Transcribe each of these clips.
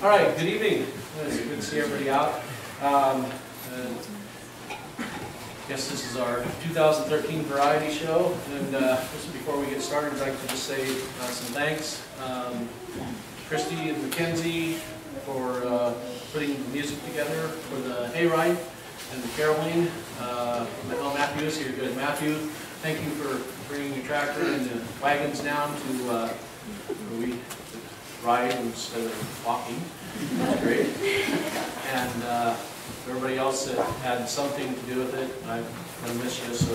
All right, good evening. It's good to see everybody out. Um, and Guess this is our 2013 variety show, and uh, just before we get started, I'd like to just say uh, some thanks. Um, Christy and Mackenzie for uh, putting the music together for the hayride, and the Caroline, uh, oh, Matthew is here, good. Matthew, thank you for bringing your tractor and the wagons down to, uh, we ride instead of walking. Great. And uh, everybody else that had something to do with it, I'm gonna miss you, so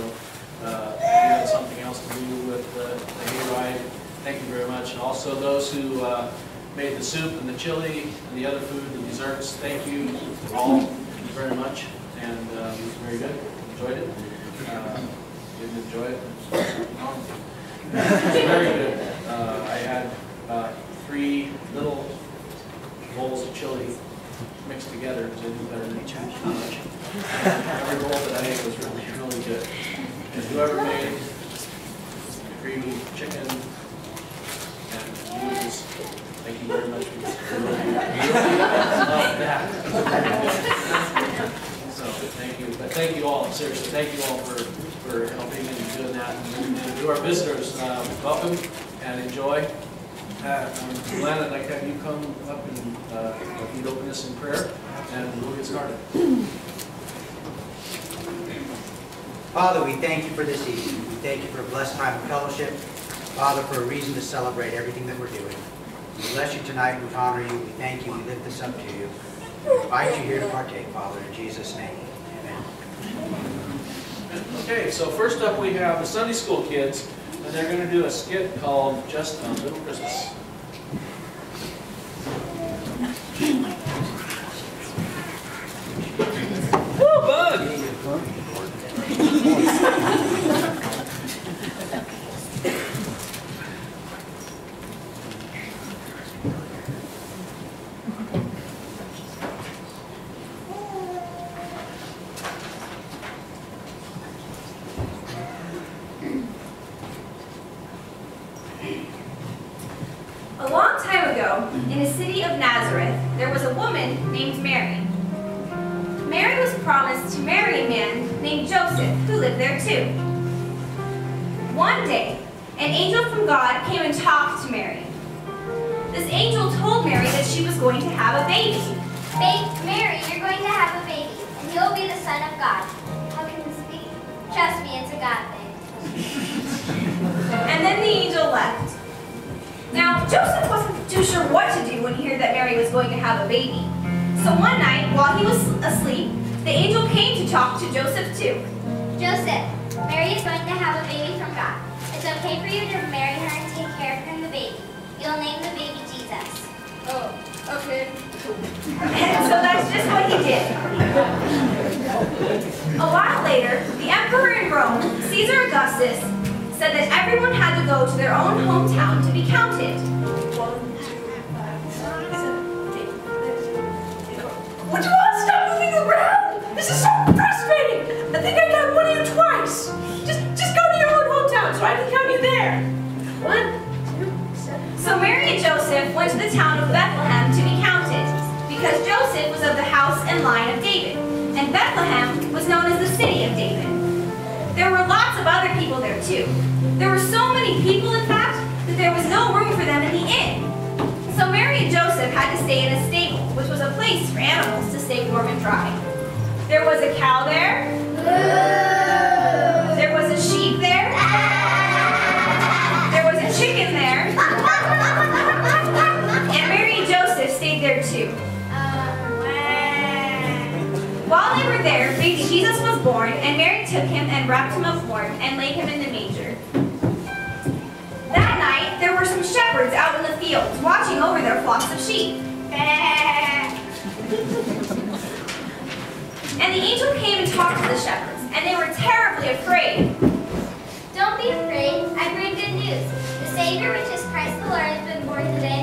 uh, if you had something else to do with the the hayride, thank you very much. And also those who uh, made the soup and the chili and the other food, the desserts, thank you all very much. And uh, it was very good, enjoyed it. Uh, Didn't enjoy it, it very good. Uh, I had three little bowls of chili mixed together, because I better than each. Every bowl that I ate was really, really good. And whoever made creamy chicken and noodles, thank you very much. Love that. So, thank you, but thank you all, seriously, thank you all for, for helping and doing that. And to our visitors, uh, welcome and enjoy. Uh, um, Glenn, I'd like to have you come up and uh, you'd open us in prayer, and we'll get started. Father, we thank you for this evening. We thank you for a blessed time of fellowship. Father, for a reason to celebrate everything that we're doing. We bless you tonight. We honor you. We thank you. We lift this up to you. We invite you here to partake, Father, in Jesus' name. Amen. Okay, so first up, we have the Sunday school kids, they're going to do a skit called Just a Little Christmas. Angel from God came and talked to Mary. This angel told Mary that she was going to have a baby. Ba- Mary, you're going to have a baby, and you'll be the son of God. How can this be? Trust me, it's a God thing. And then the angel left. Now, Joseph wasn't too sure what to do when he heard that Mary was going to have a baby. So one night, while he was asleep, the angel came to talk to Joseph too. Joseph, Mary is going to have a baby from God. It's okay for you to marry her and take care of her and the baby. You'll name the baby Jesus. Oh, okay. And so that's just what he did. A while later, the emperor in Rome, Caesar Augustus, said that everyone had to go to their own hometown to be counted. Would you all stop moving around? This is so frustrating. I think I One, two, seven. So Mary and Joseph went to the town of Bethlehem to be counted, because Joseph was of the house and line of David, and Bethlehem was known as the city of David. There were lots of other people there too. There were so many people, in fact, that there was no room for them in the inn. So Mary and Joseph had to stay in a stable, which was a place for animals to stay warm and dry. There was a cow there. There was a sheep there. While they were there, Jesus was born, and Mary took him and wrapped him up warm and laid him in the manger. That night, there were some shepherds out in the fields watching over their flocks of sheep. And the angel came and talked to the shepherds, and they were terribly afraid. Don't be afraid. I bring good news. The Savior, which is Christ the Lord, has been born today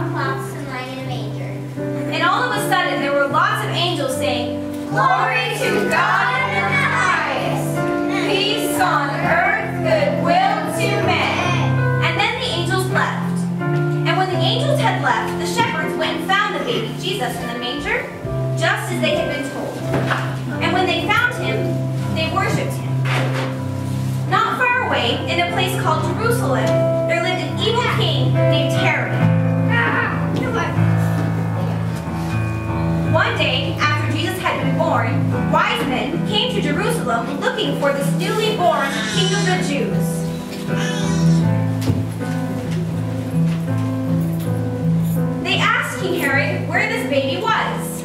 and lying in a manger. And all of a sudden, there were lots of angels saying, Glory to God in the highest, peace on earth, goodwill to men. And then the angels left. And when the angels had left, the shepherds went and found the baby Jesus in the manger, just as they had been told. And when they found him, they worshipped him. Not far away, in a place called Jerusalem, day, after Jesus had been born, wise men came to Jerusalem looking for this newly born king of the Jews. They asked King Herod where this baby was.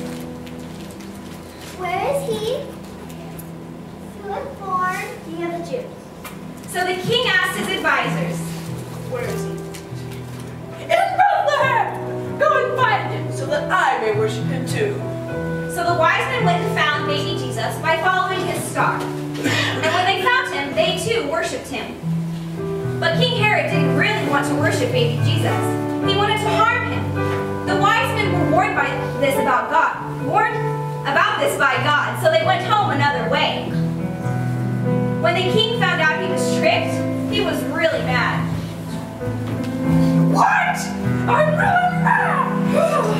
Where is he? Who was born king of the Jews? So the king asked his advisors, Where is he? In Bethlehem! Go and find him so that I may worship him too. So the wise men went and found baby Jesus by following his star. And when they found him, they too worshipped him. But King Herod didn't really want to worship baby Jesus. He wanted to harm him. The wise men were warned by this about God, warned about this by God, so they went home another way. When the king found out he was tricked, he was really mad. What? I'm really mad!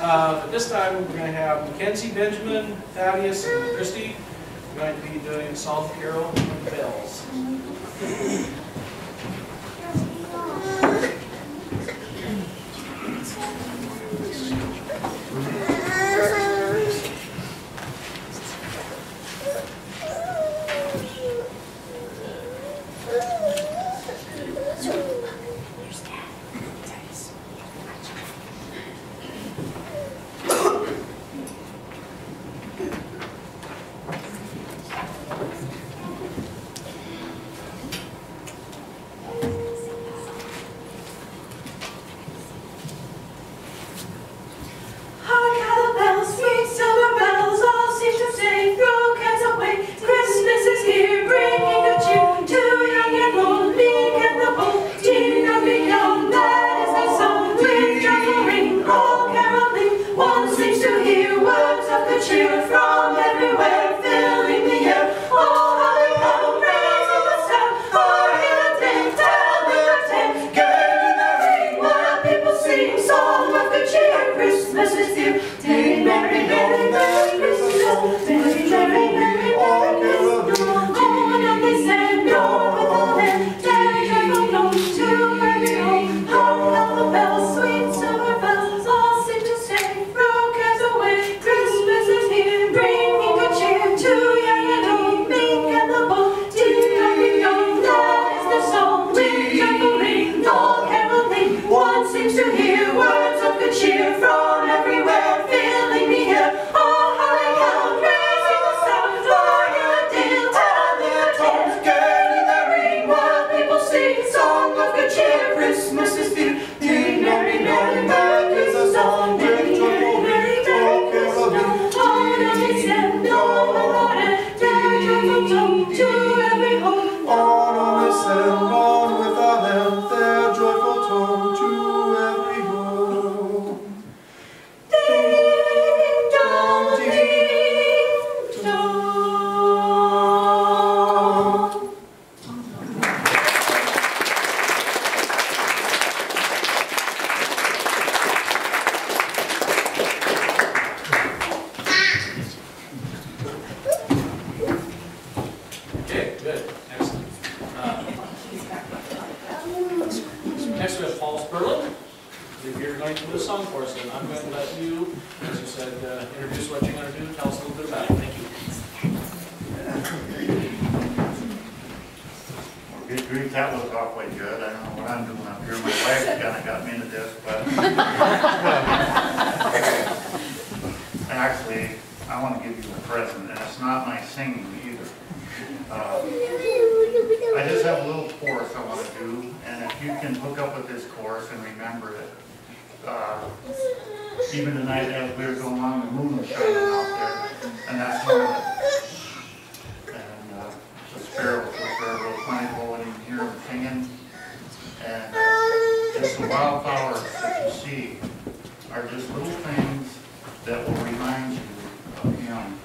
Uh, but this time we're going to have Mackenzie Benjamin, Thaddeus, and Christy. We're going to be doing South Carol bells. going to do a song for us, and I'm going to let you, as you said, uh, introduce what you're going to do. Tell us a little bit about it. Thank you. Well, good grief, that looked awfully good. I don't know what I'm doing up here. My wife kind of got me into this, but... actually, I want to give you a present, and it's not my singing either. Uh, I just have a little course I want to do, and if you can hook up with this course and remember it, uh, Even night as we were going along, the moon was shining out there, and that's of it. And uh, the sparrows were there real plentiful, and you can hear them singing. And uh, just the wildflowers that you see are just little things that will remind you of him.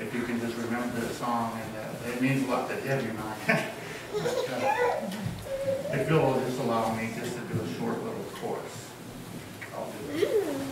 If you can just remember this song, and uh, it means a lot to him, you know. Uh, If you'll just allow me just to do a short little chorus, I'll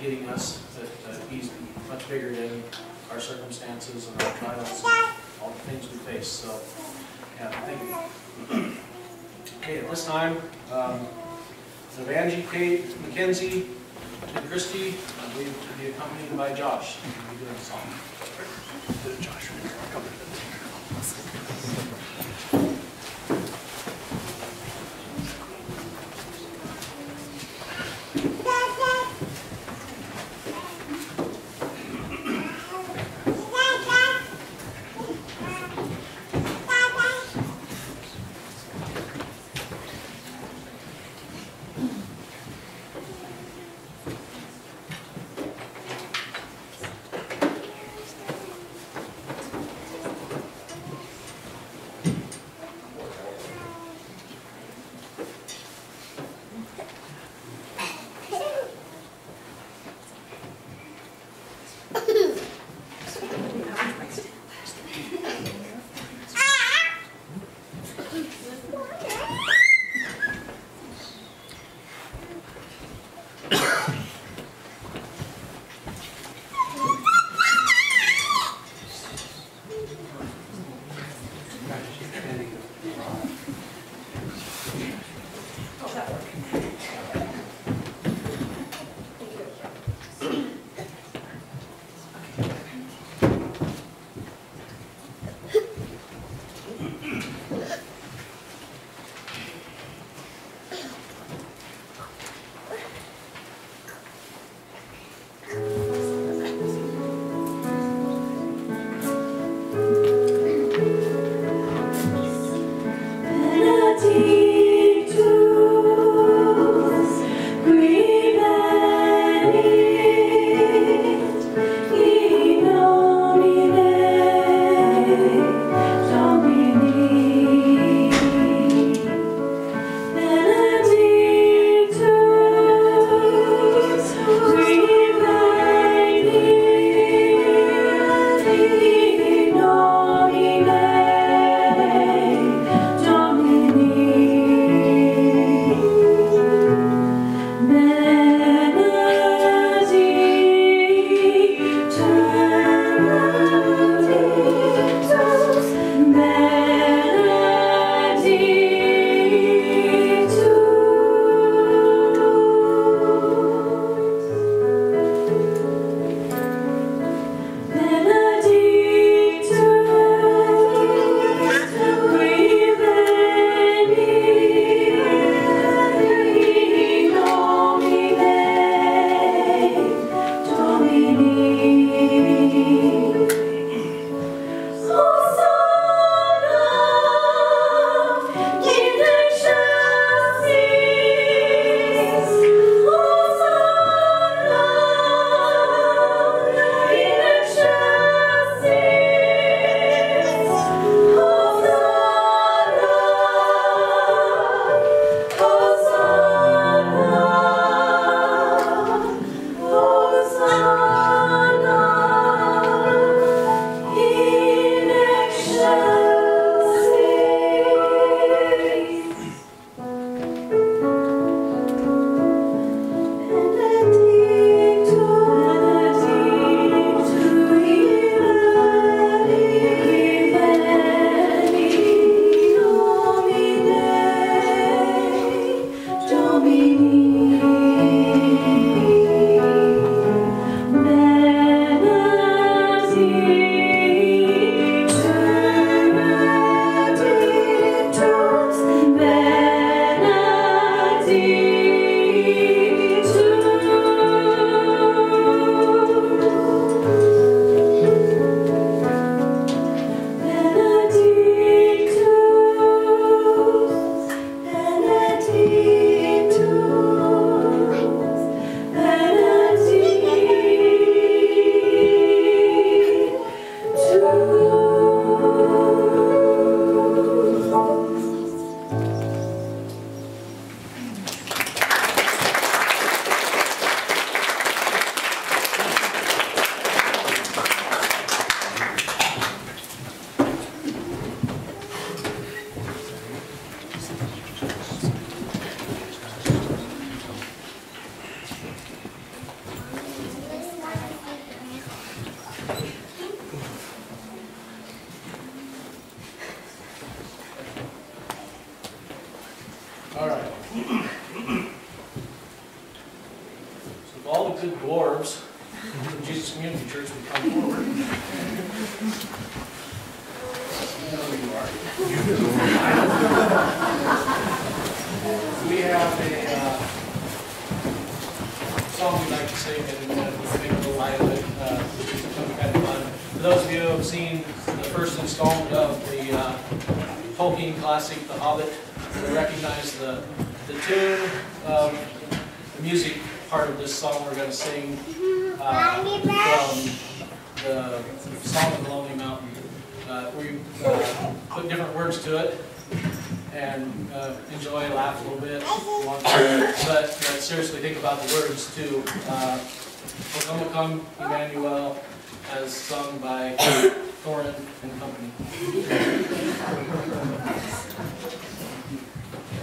getting us, that uh, he's much bigger than our circumstances and our trials, and all the things we face, so, yeah, thank you. Okay, at this time, um, the Angie, Kate, Mackenzie, and Christie, I believe to be accompanied by Josh. We'll be doing a song. Josh, come of the uh, Tolkien classic, The Hobbit, will recognize the, the tune of the music part of this song we're going to sing uh, from the Song of the Lonely Mountain. Uh, We uh, put different words to it and uh, enjoy, laugh a little bit, but but seriously think about the words too. Uh, O come, O come, Emmanuel, as sung by Thorin and company.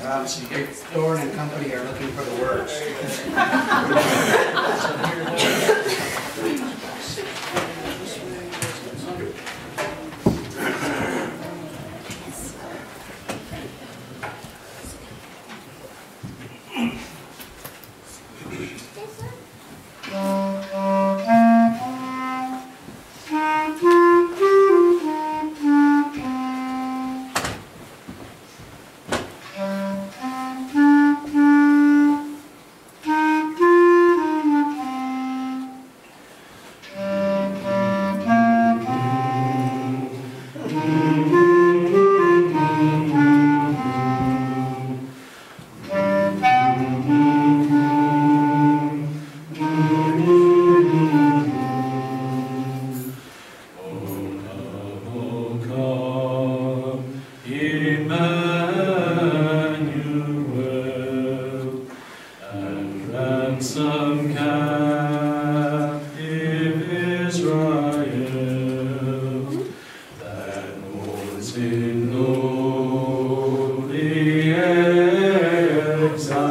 Um, Thorin and company are looking for the words. exile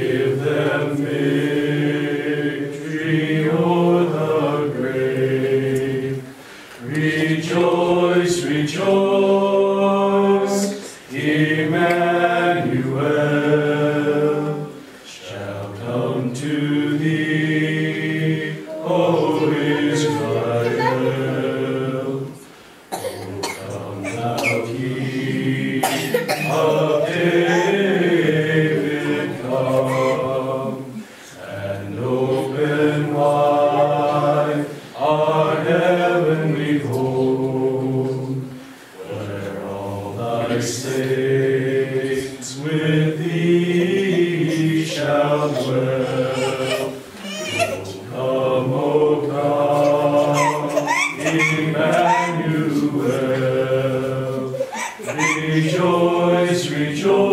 give them victory Rejoice, rejoice,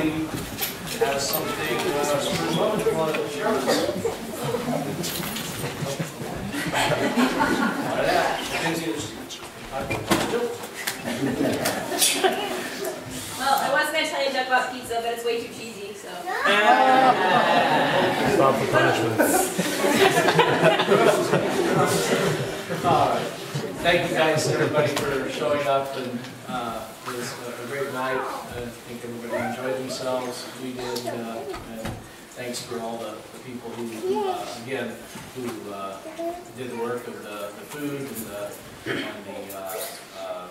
anybody has something, uh, for the moment, you want to share with us. All right, Jill? Well, I was gonna tell you a joke about pizza, but it's way too cheesy, so. Stop the punishments. All right. Thank you guys, everybody, for showing up, and uh, it was a great night. I think everybody enjoyed themselves, we did, uh, and thanks for all the the people who, uh, again, who uh, did the work of the the food and the, and the uh, uh,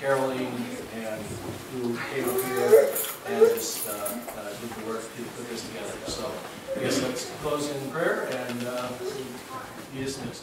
caroling, and who came up here and just uh, uh, did the work to put this together. So I guess let's close in prayer, and uh, be dismissed.